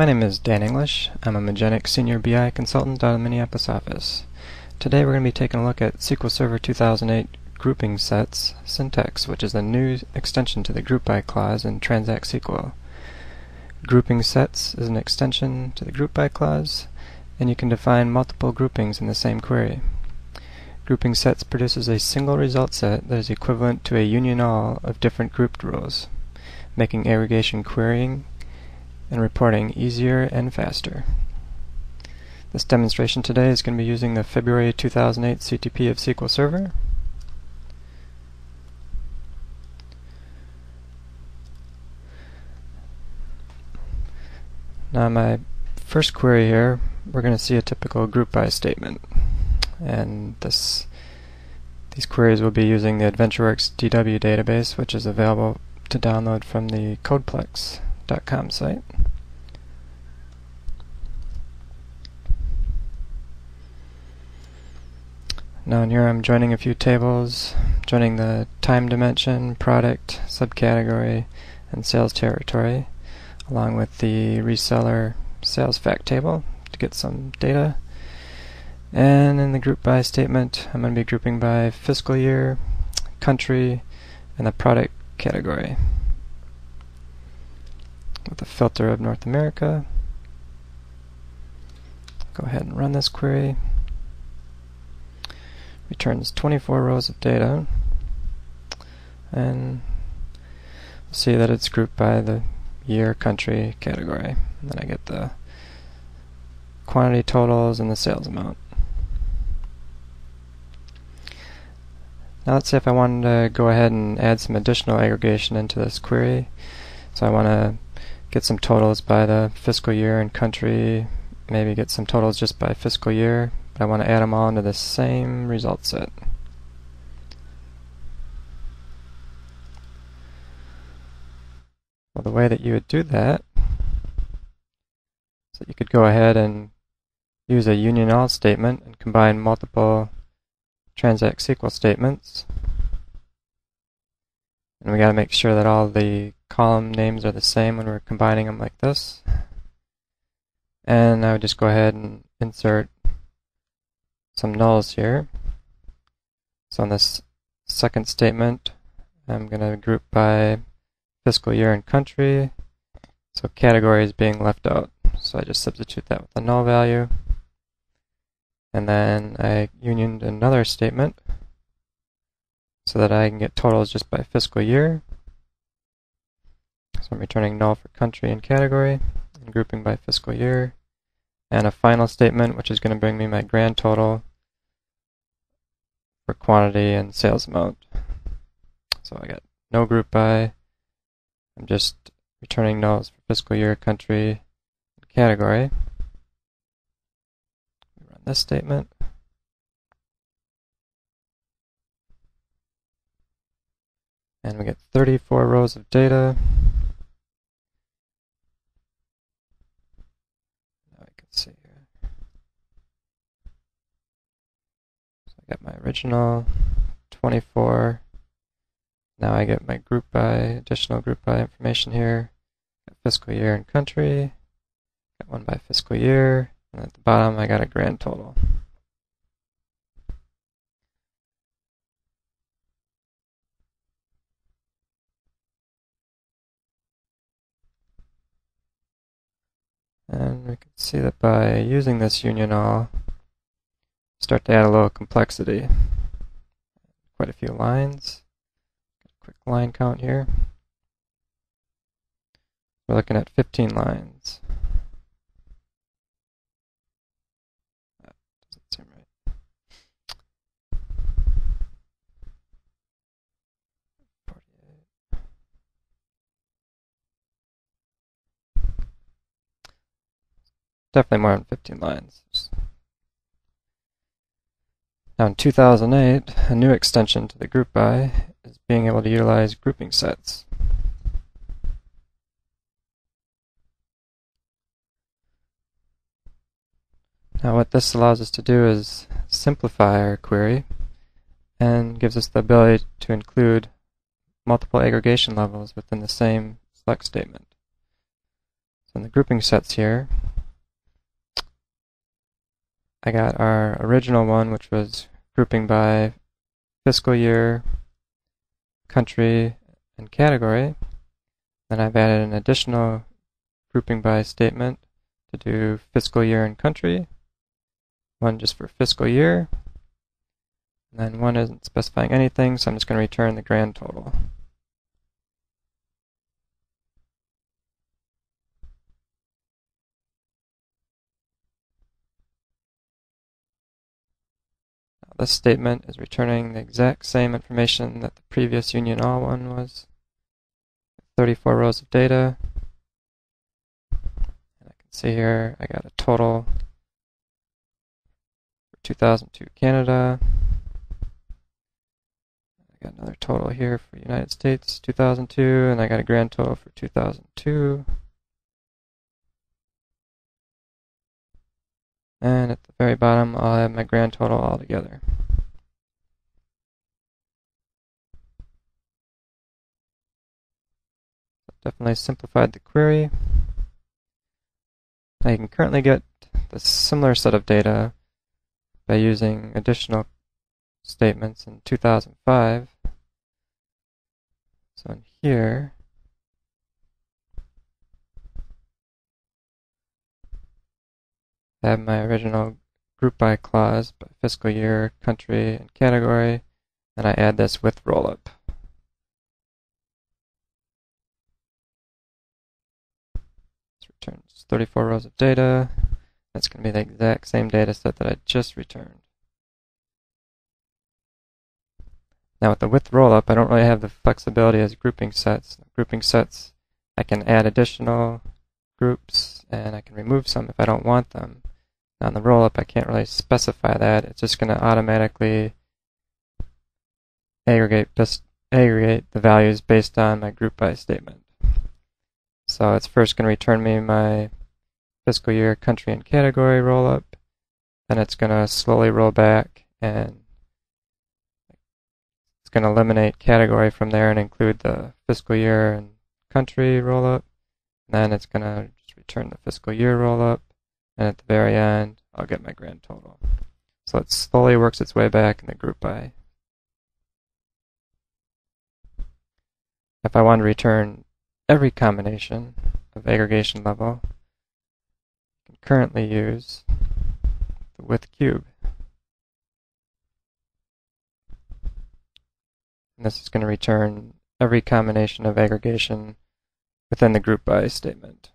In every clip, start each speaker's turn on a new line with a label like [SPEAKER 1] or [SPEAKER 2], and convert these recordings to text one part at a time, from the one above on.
[SPEAKER 1] My name is Dan English. I'm a Magenic Senior BI Consultant out of the Minneapolis office. Today we're going to be taking a look at SQL Server 2008 Grouping Sets syntax, which is a new extension to the group by clause in Transact SQL. Grouping Sets is an extension to the group by clause, and you can define multiple groupings in the same query. Grouping Sets produces a single result set that is equivalent to a union all of different grouped rows, making aggregation querying and reporting easier and faster. This demonstration today is going to be using the February 2008 CTP of SQL Server. Now my first query here, we're going to see a typical group by statement. And this these queries will be using the AdventureWorks DW database, which is available to download from the codeplex.com site. Now in here I'm joining a few tables, joining the time dimension, product, subcategory, and sales territory, along with the reseller sales fact table to get some data. And in the group by statement, I'm going to be grouping by fiscal year, country, and the product category. With a filter of North America. Go ahead and run this query returns 24 rows of data and see that it's grouped by the year, country, category. And then I get the quantity totals and the sales amount. Now let's say if I wanted to go ahead and add some additional aggregation into this query. So I want to get some totals by the fiscal year and country, maybe get some totals just by fiscal year, but I want to add them all into the same result set. Well, the way that you would do that is that you could go ahead and use a union all statement and combine multiple transact SQL statements. And we got to make sure that all the column names are the same when we're combining them like this. And I would just go ahead and insert some nulls here. So in this second statement, I'm going to group by fiscal year and country. So category is being left out. So I just substitute that with a null value. And then I unioned another statement so that I can get totals just by fiscal year. So I'm returning null for country and category and grouping by fiscal year. And a final statement, which is going to bring me my grand total for quantity and sales amount. So I got no group by. I'm just returning nulls for fiscal year, country, and category. We run this statement. And we get 34 rows of data. Get my original 24. Now I get my group by, additional group by information here. Got fiscal year and country. Got one by fiscal year. And at the bottom I got a grand total. And we can see that by using this union all, start to add a little complexity. Quite a few lines. Quick line count here. We're looking at 15 lines. Definitely more than 15 lines. Now in 2008, a new extension to the group by is being able to utilize grouping sets. Now what this allows us to do is simplify our query and gives us the ability to include multiple aggregation levels within the same select statement. So in the grouping sets here, I got our original one, which was grouping by fiscal year, country, and category. Then I've added an additional grouping by statement to do fiscal year and country, one just for fiscal year, and then one isn't specifying anything, so I'm just going to return the grand total. This statement is returning the exact same information that the previous union all one was. 34 rows of data. And I can see here I got a total for 2002 Canada. I got another total here for United States 2002, and I got a grand total for 2002. And at the very bottom, I'll have my grand total all together. Definitely simplified the query. I can currently get the similar set of data by using additional statements in 2005. So in here, I have my original group by clause by fiscal year, country, and category, and I add this with rollup. This returns 34 rows of data. That's going to be the exact same data set that I just returned. Now with the with rollup, I don't really have the flexibility as grouping sets. Grouping sets, I can add additional groups and I can remove some if I don't want them. In the rollup, I can't really specify that. It's just going to automatically aggregate, aggregate the values based on my group by statement. So it's first going to return me my fiscal year country and category roll up. Then it's going to slowly roll back and it's going to eliminate category from there and include the fiscal year and country roll up. And then it's going to just return the fiscal year roll up. And at the very end, I'll get my grand total. So it slowly works its way back in the group by. If I want to return every combination of aggregation level can currently use the with cube. And this is going to return every combination of aggregation within the group by statement.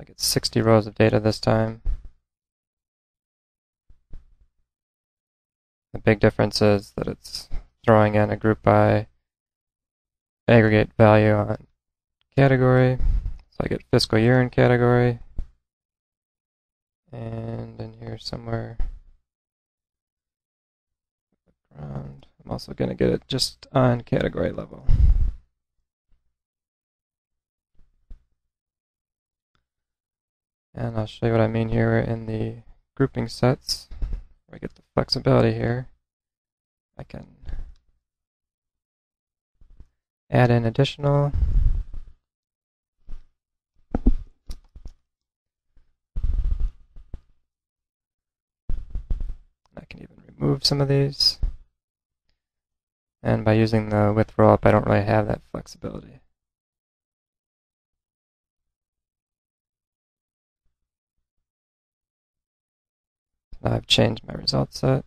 [SPEAKER 1] I get 60 rows of data this time. The big difference is that it's throwing in a group by aggregate value on category. So I get fiscal year in category. And in here somewhere around, I'm also going to get it just on category level. And I'll show you what I mean here in the grouping sets. I get the flexibility here. I can add an additional I can even remove some of these and by using the with rollup I don't really have that flexibility. I've changed my result set,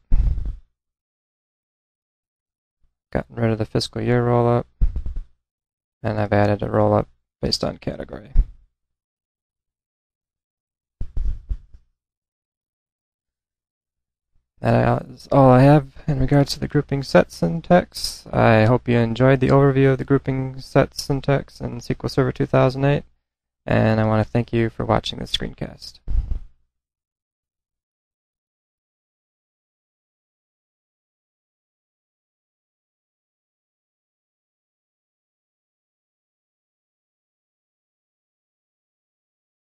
[SPEAKER 1] gotten rid of the fiscal year rollup, and I've added a rollup based on category. That is all I have in regards to the grouping set syntax. I hope you enjoyed the overview of the grouping set syntax in SQL Server 2008, and I want to thank you for watching this screencast.